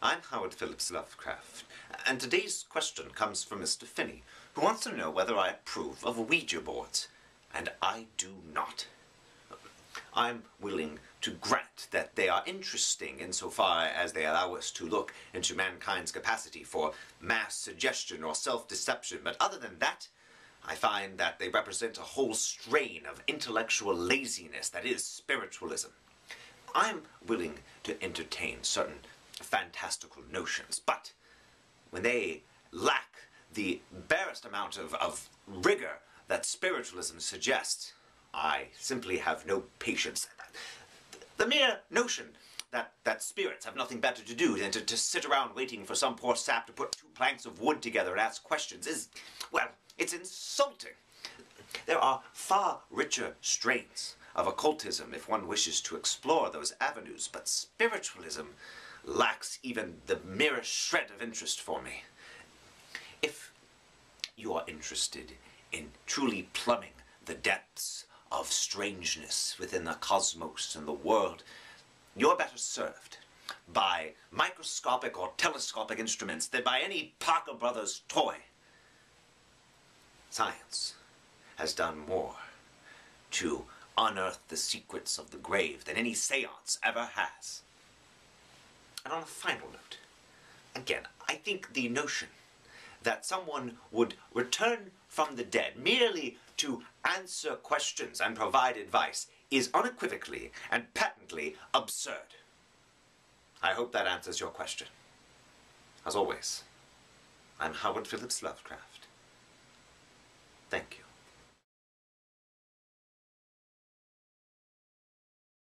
I'm Howard Phillips Lovecraft, and today's question comes from Mr. Finney, who wants to know whether I approve of Ouija boards, and I do not. I'm willing to grant that they are interesting insofar as they allow us to look into mankind's capacity for mass suggestion or self-deception, but other than that, I find that they represent a whole strain of intellectual laziness that is spiritualism. I'm willing to entertain certain fantastical notions, but when they lack the barest amount of, of rigor that spiritualism suggests, I simply have no patience. The mere notion that, that spirits have nothing better to do than to, to sit around waiting for some poor sap to put two planks of wood together and ask questions is, well, it's insulting. There are far richer strains of occultism if one wishes to explore those avenues, but spiritualism lacks even the merest shred of interest for me. If you are interested in truly plumbing the depths of strangeness within the cosmos and the world, you're better served by microscopic or telescopic instruments than by any Parker Brothers toy. Science has done more to unearth the secrets of the grave than any seance ever has. And on a final note, again, I think the notion that someone would return from the dead merely to answer questions and provide advice is unequivocally and patently absurd. I hope that answers your question. As always, I'm Howard Phillips Lovecraft. Thank you.